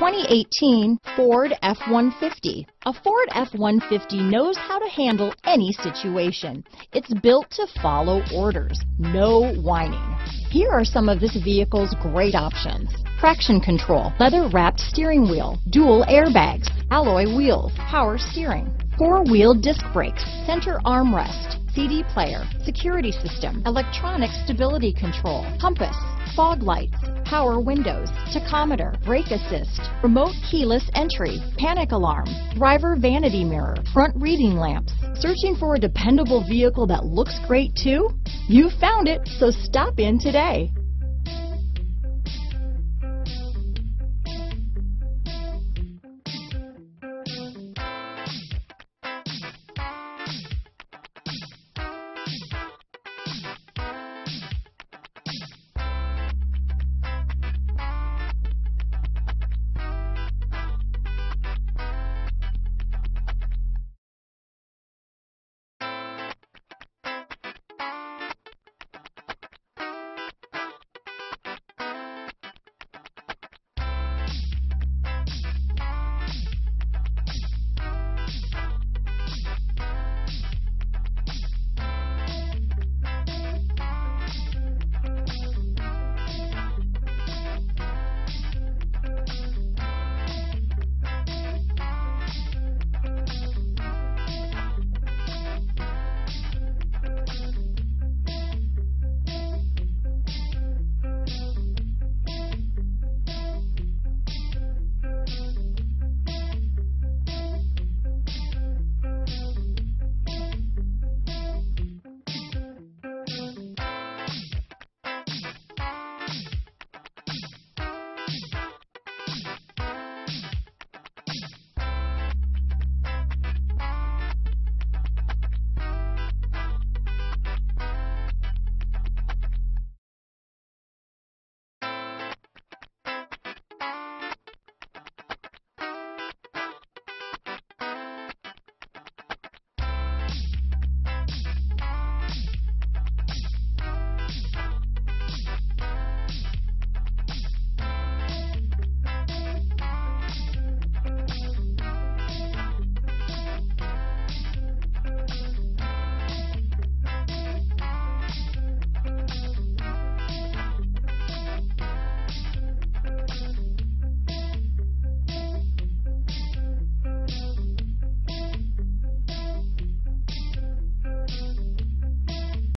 2018 Ford F-150. A Ford F-150 knows how to handle any situation. It's built to follow orders, no whining. Here are some of this vehicle's great options. Traction control, leather wrapped steering wheel, dual airbags, alloy wheels, power steering, four-wheel disc brakes, center armrest, CD player, security system, electronic stability control, compass, fog lights, power windows, tachometer, brake assist, remote keyless entry, panic alarm, driver vanity mirror, front reading lamps. Searching for a dependable vehicle that looks great too? You found it, so stop in today.